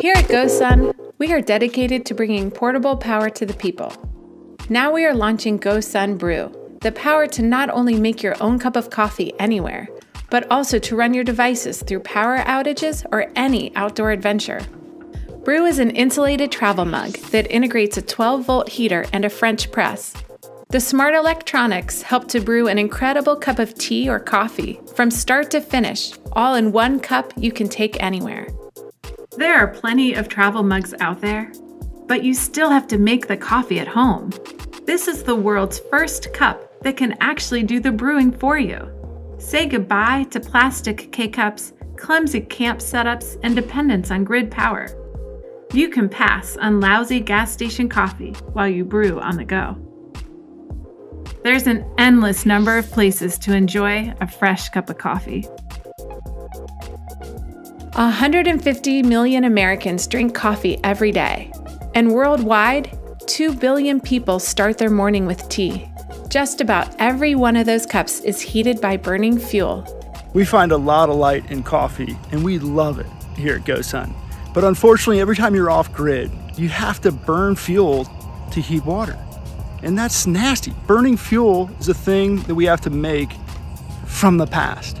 Here at GoSun, we are dedicated to bringing portable power to the people. Now we are launching GoSun Brew, the power to not only make your own cup of coffee anywhere, but also to run your devices through power outages or any outdoor adventure. Brew is an insulated travel mug that integrates a 12 volt heater and a French press. The smart electronics help to brew an incredible cup of tea or coffee from start to finish, all in one cup you can take anywhere. There are plenty of travel mugs out there, but you still have to make the coffee at home. This is the world's first cup that can actually do the brewing for you. Say goodbye to plastic K cups, clumsy camp setups, and dependence on grid power. You can pass on lousy gas station coffee while you brew on the go. There's an endless number of places to enjoy a fresh cup of coffee. 150 million Americans drink coffee every day, and worldwide, 2 billion people start their morning with tea. Just about every one of those cups is heated by burning fuel. We find a lot of light in coffee, and we love it here at GoSun. But unfortunately, every time you're off grid, you have to burn fuel to heat water. And that's nasty. Burning fuel is a thing that we have to make from the past.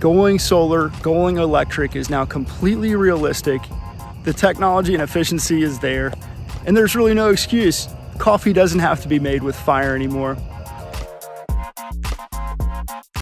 Going solar, going electric is now completely realistic. The technology and efficiency is there, and there's really no excuse. Coffee doesn't have to be made with fire anymore.